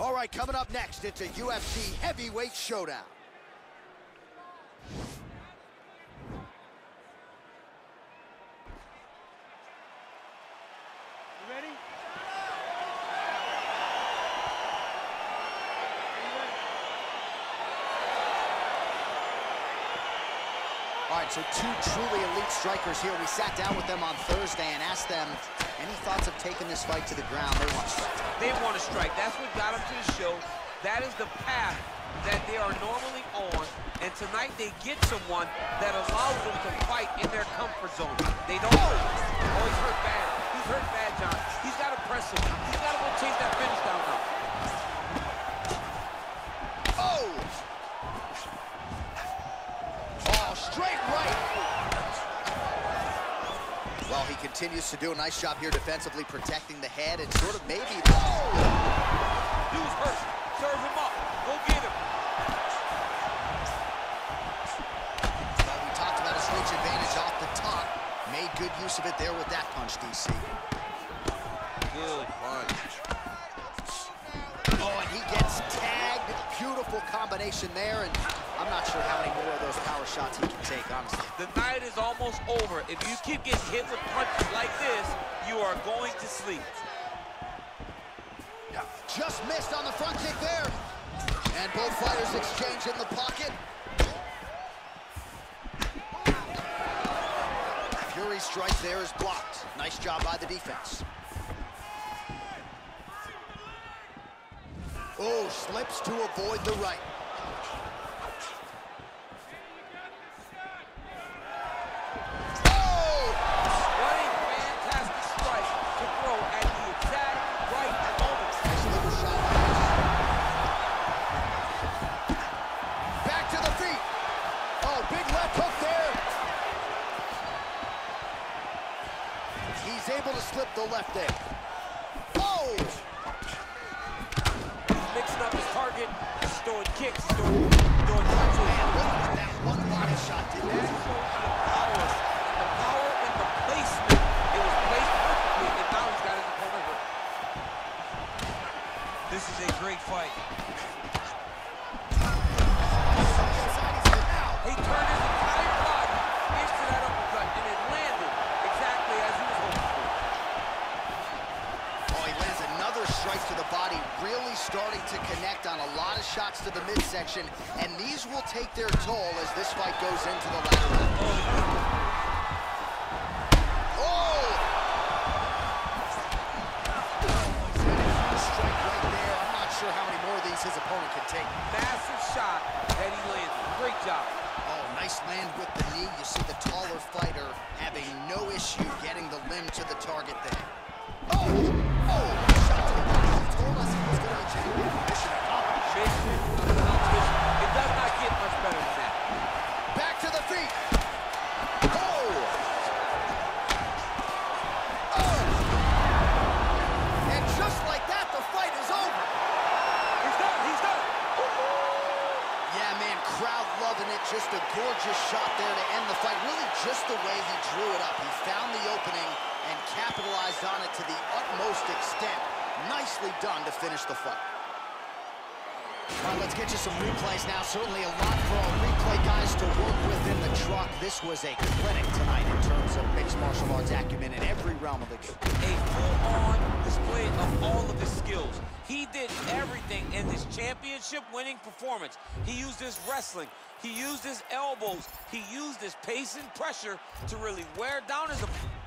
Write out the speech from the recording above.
All right, coming up next, it's a UFC heavyweight showdown. You ready? All right, so two truly elite strikers here. We sat down with them on Thursday and asked them any thoughts of taking this fight to the ground. They want to strike. They want to strike. That's what got them to the show. That is the path that they are normally on. And tonight they get someone that allows them to fight in their comfort zone. They don't. Oh, he's hurt bad. He's hurt bad, Jon. He's got to he continues to do a nice job here defensively protecting the head and sort of maybe... Oh! Dude's hurt. Serve him up. Go get him. Well, we talked about his reach advantage off the top. Made good use of it there with that punch, DC. Good punch. Oh, and he gets tagged. Beautiful combination there, and I'm not sure how many more of those power shots he can take, honestly. The night is almost over. If you keep getting hit with punches like this, you are going to sleep. Just missed on the front kick there. And both fighters exchange in the pocket. Fury's strike there is blocked. Nice job by the defense. Oh, slips to avoid the right. He's able to slip the left there. Oh! He's mixing up his target. He's throwing kicks. Throwing, throwing punches. Man, look what that one body shot did That there. shows you the power, connect on a lot of shots to the midsection, and these will take their toll as this fight goes into the latter round. Strike right there. I'm not sure how many more of these his opponent can take. Massive shot that he landed. Great job. Oh, nice land with the knee. You see the taller fighter having no issue getting the limb to the target there. Oh! Feet. Oh! Oh! And just like that, the fight is over. He's done. He's done. Yeah, man, crowd loving it. Just a gorgeous shot there to end the fight. Really just the way he drew it up. He found the opening and capitalized on it to the utmost extent. Nicely done to finish the fight. All right, let's get you some replays now. Certainly a lot for our replay guys to work with in the truck. This was a clinic tonight in terms of mixed martial arts acumen in every realm of the game. A full-on display of all of his skills. He did everything in this championship-winning performance. He used his wrestling. He used his elbows. He used his pace and pressure to really wear down his opponent.